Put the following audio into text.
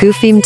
Goofy